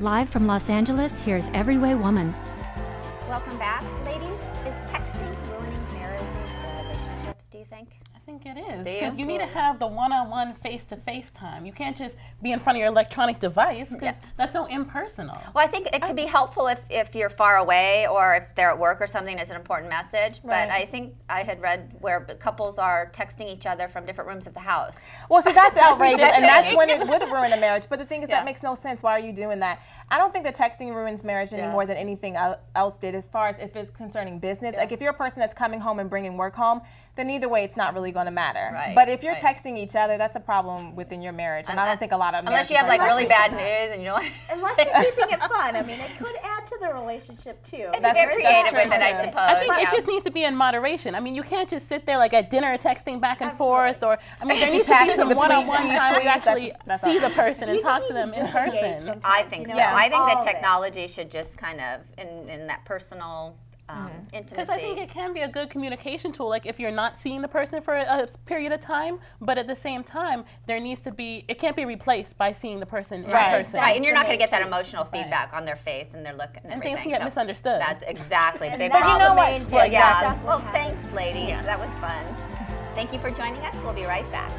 Live from Los Angeles, here's Everyway Woman. Welcome back, ladies. Is texting ruining marriages or relationships, do you think? I think it is. Because you need to have the one-on-one, face-to-face time. You can't just be in front of your electronic device because Yeah. that's so impersonal. Well, I think it could be helpful if, if you're far away or if they're at work or something is an important message. Right. But I think I had read where couples are texting each other from different rooms of the house. Well, see, that's outrageous, and that's when it would ruin a marriage. But the thing is, Yeah. that makes no sense. Why are you doing that? I don't think that texting ruins marriage any Yeah. more than anything else did, as far as if it's concerning business. Like, if you're a person that's coming home and bringing work home, then either way, it's not really going to matter. Right, But if you're right. texting each other, that's a problem within your marriage, and I don't think a lot of Unless you have like really bad with that. news and you don't want Unless you're keeping it fun. I mean, it could add to the relationship too. to That's- get that's creative true, with it, I suppose. I think yeah. it just needs to be in moderation. I mean, you can't just sit there like at dinner texting back and Absolutely. forth, or I mean, there You needs to be some one-on-one time where you that's- actually that's see the person and talk to them in person. I think know, so. I think that technology should just kind of, in, in that personal um, intimacy. Because I think it can be a good communication tool. Like if you're not seeing the person for a, a period of time, but at the same time, there needs to be. It can't be replaced by seeing the person Right. in person. Right, and you're not going to get that emotional feedback on their face and their look and, And things can get so misunderstood. That's exactly the big that's But you problem. know what? main Well, yeah. Well, thanks, ladies. Yeah. That was fun. Thank you for joining us. We'll be right back.